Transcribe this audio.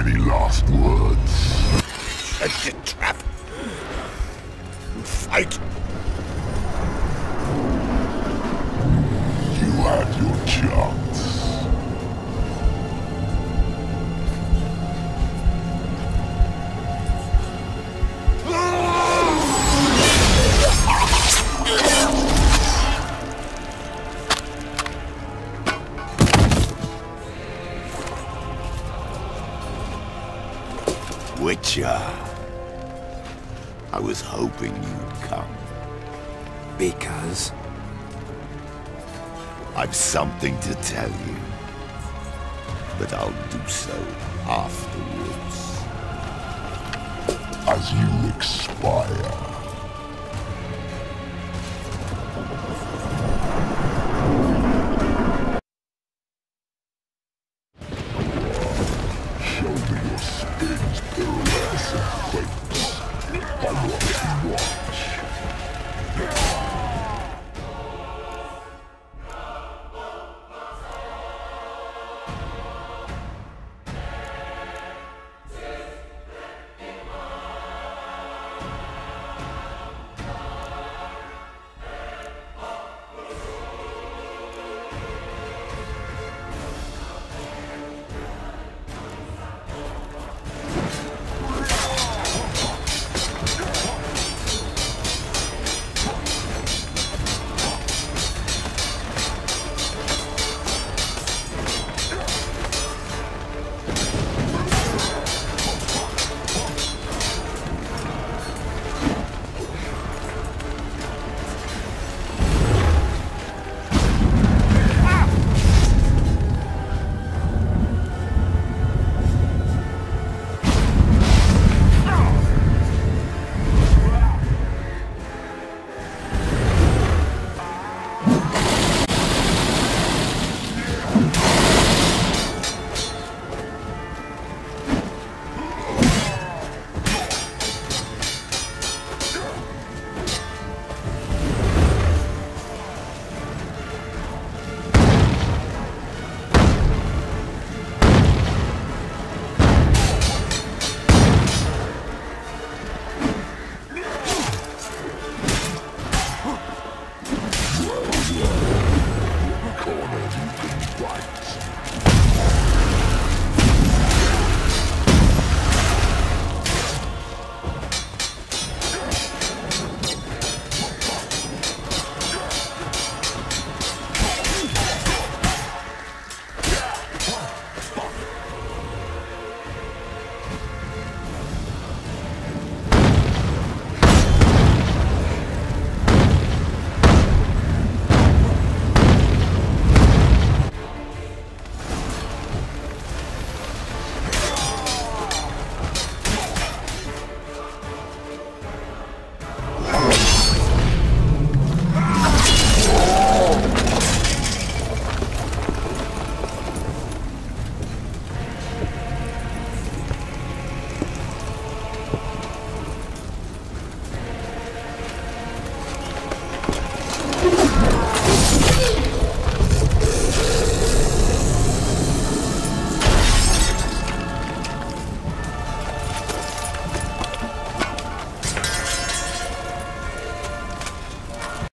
Any last words? Set the trap. Fight. You had your chance. Witcher. I was hoping you'd come. Because? I've something to tell you. But I'll do so afterwards. As you expire. Wait.